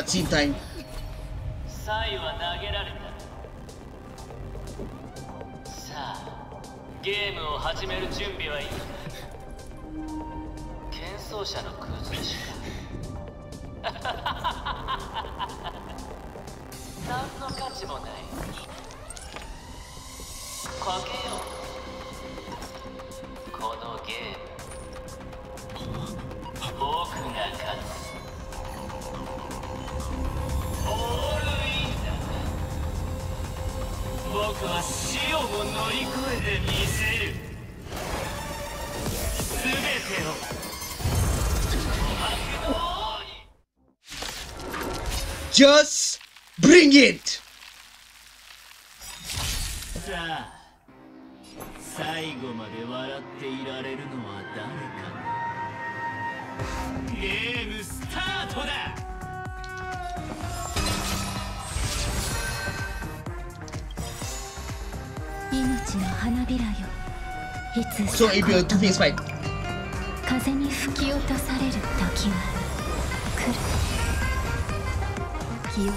cutscene time. サイは投げられた。さあゲームを始める準備はいい。か喧騒者の空中しか。Just bring it! さあ最後まで笑っていられるのは誰かゲームスタートだ命の花びらよいつ So if you're fight. 風に吹き落とされる時は記憶が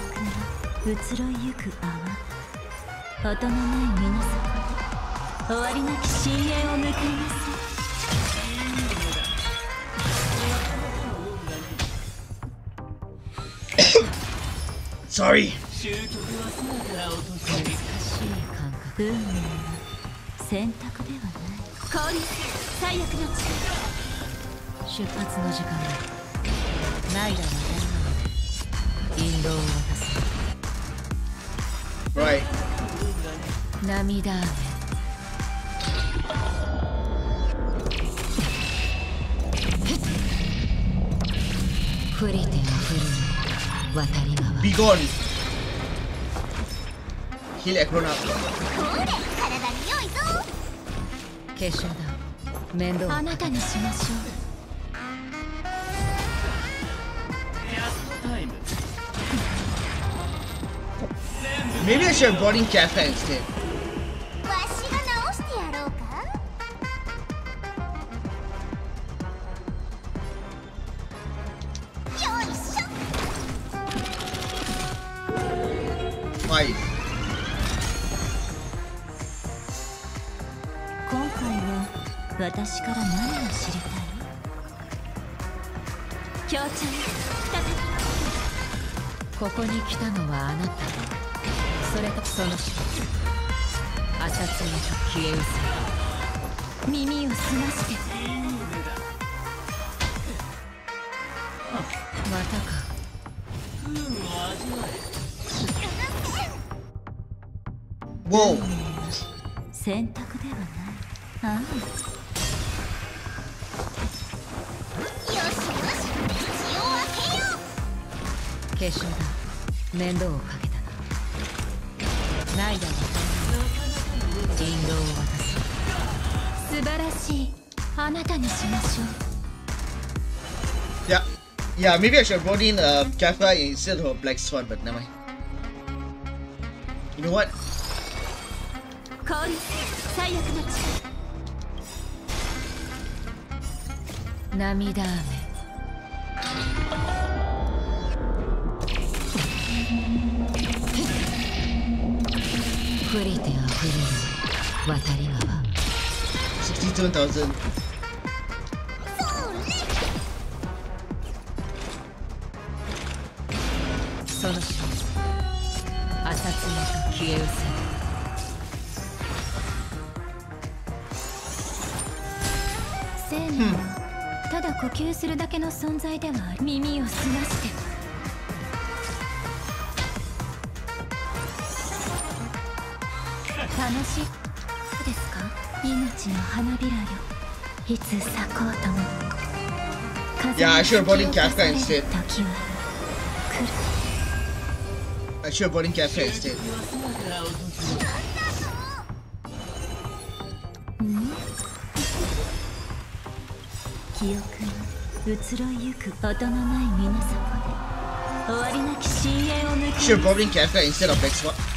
移ろいゆく泡音のない皆様終わりなき深淵を迎えなさい Sorry. 終局は空から落とされる難しい感覚運命は選択ではない降臨最悪の地出発の時間は導を渡す。Right. 涙雨降りては降る渡り川 Be gone. Heal Acrona. 化粧だ。面倒あなたにしましょ Maybe I should have brought in Kafka instead. Five. 今回は私から何を知りたい協調ここに来たのはあなたそれとその人朝露と消え失せ耳を澄ましてまたか Whoa. 選択ではないああよしよし口を開けよう化粧だ面倒をかけなナイダーは人狼を渡す素晴らしいあなたにしましょう Yeah. Yeah, maybe I should have brought in uh, Kafka instead of Black Swan, but never mind. You know what? 降臨最悪の地涙雨降りてあふれる渡り川 67,000. その人朝露と消え失せる生命はただ呼吸するだけの存在では耳を澄ましてしいですか命の花びらよいつ咲こうとも Yeah, I should have brought in 風に Kafka 吹き instead. 落とされる時は来る I should have brought in Kafka instead. 記憶が移ろいゆく音のない皆様終わりなき深淵を抜 Should have け brought in Kafka instead of Black Swan.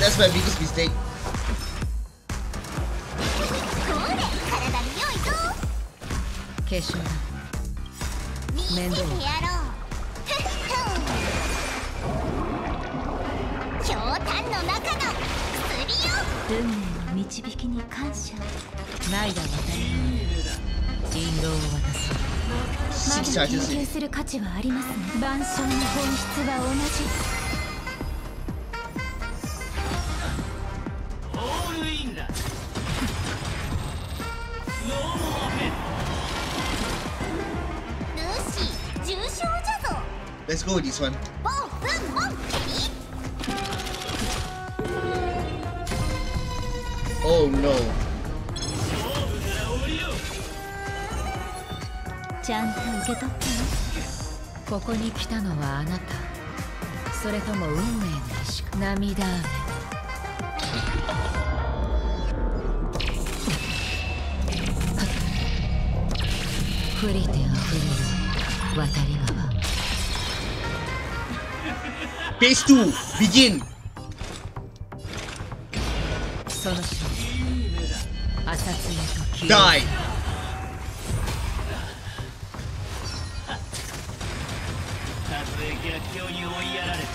That's my biggest mistake. Six charges. まだ研究する価値はありますね。万象の本質は同じ。Let's go with this one. ボンブンモンケリ Oh no. 勝負なら降りよちゃんと受け取ってねここに来たのはあなたそれとも運命の意志か涙雨降りてあふれる渡り Phase 2, begin. と Die. たとえ逆境に追いやられて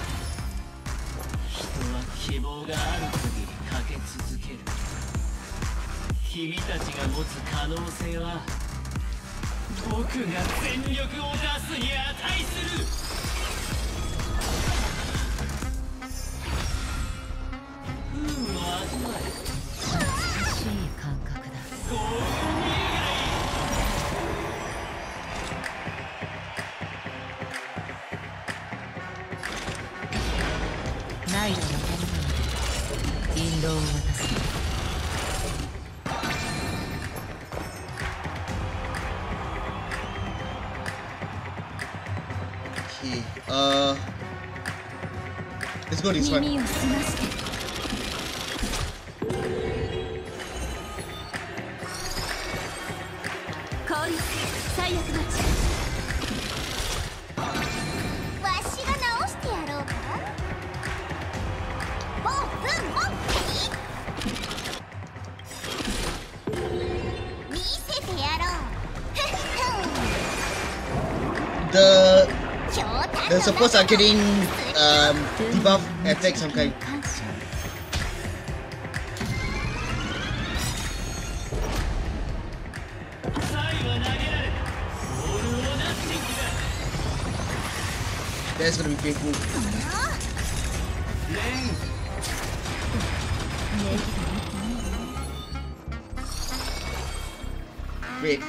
人は希望がある限りかけ続ける君たちが持つ可能性は僕が全力を出すに値するイラ渡り川で引導を渡す Okay. Uh. Let's go this one. 耳を澄まして降臨最悪のわしが直してやろうかボンブンモン見せてやろうふっふ The ん強胆 the の supports are getting um 運命 debuff の effect some kind. That's gonna be ね Wait.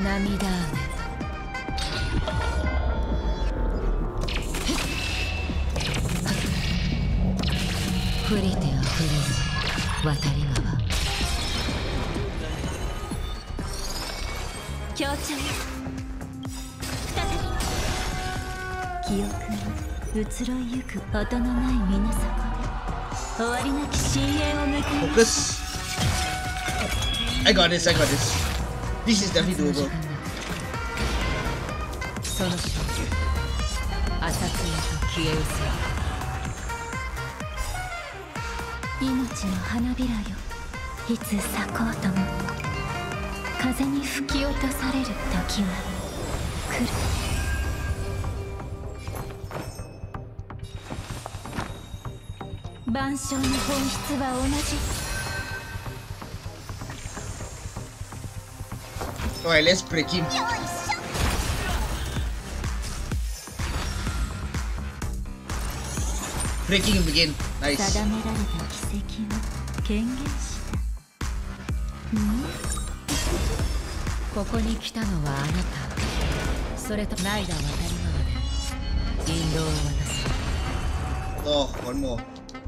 涙雨降りてあふれる渡り川強調記憶が移ろいゆく音のない皆そこで終わりなき深淵を迎え Focus. I got this. I got this. This is definitely doable. その瞬間朝露と消え失せ命の花びらよいつ咲こうとも風に吹き落とされる時は来る万象の本質は同じ.定められた奇跡を権限した。ん？ここに来たのはあなた。それとナイラ渡り川で引導を渡す。Oh, one more.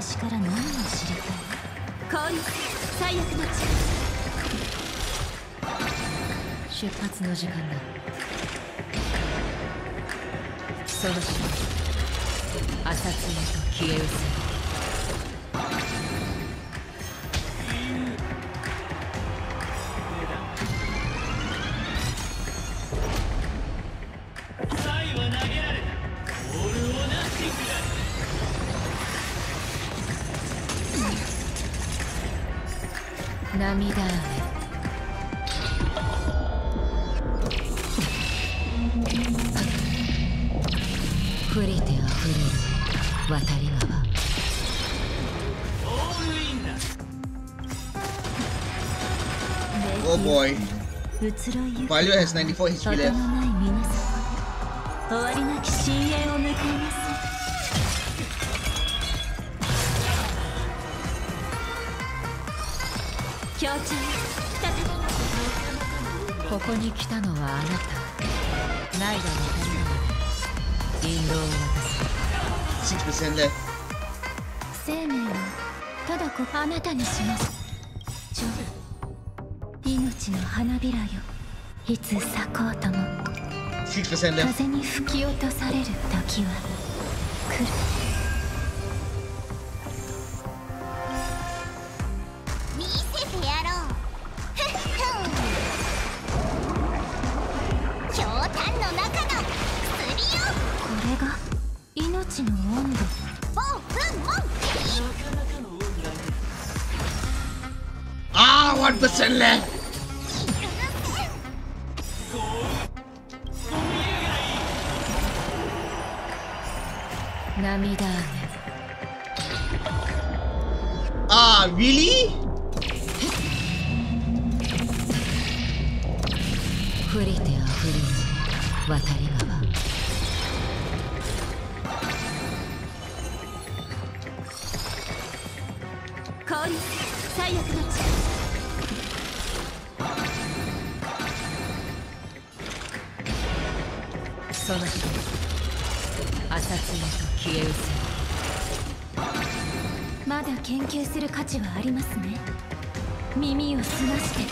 私から何を知りたい？降臨最悪の力出発の時間だ。その瞬間朝露と消え失せ Oh boy. 移ろいゆく Valio has 94 HP left. ここに来たのはあなたナイラのために引導を渡す6% left. 生命はただこあなたにします命の花びらよ。いつ咲こうとも。6% left. 風に吹き落とされる時は。来る。見せてやろう。ふっふん。ひょうたんの中の薬よ。これが命の温度。ボンブンモンなかなかの運がね Ah, 1% left. 涙雨。Ah, really? 降りてあふれる渡り川。降臨最悪の地その人朝露と消え失せまだ研究する価値はありますね。耳を澄まして。よ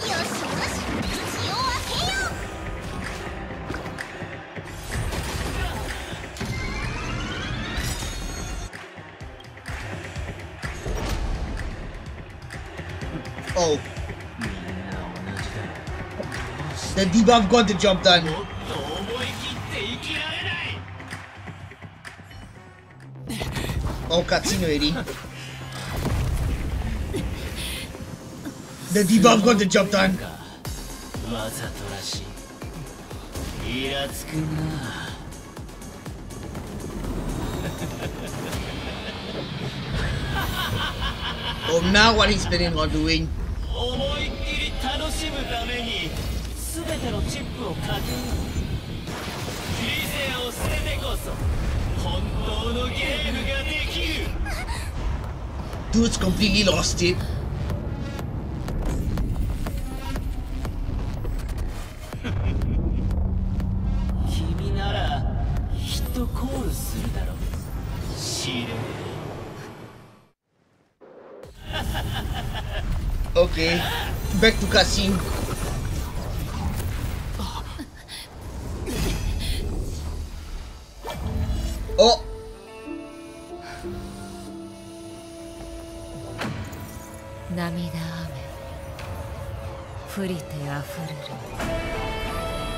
しよし。口を開けよう。Oh, The debuff got the job done. Oh, cutscene already. The debuff got the job done. oh, now what he's planning on doing. 全てのチップをかける理性を捨ててこそ本当のゲームができる Dude's completely lost it. Okay, back to cutscene.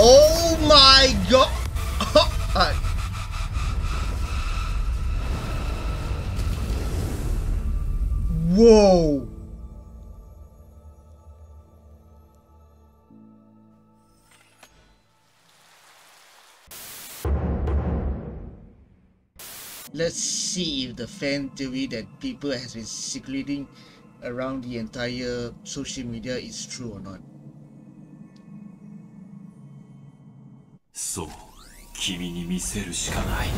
Oh my god! Whoa! Let's see if the fan theory that people has been circulating around the entire social media is true or not. そう君に見せるしかない。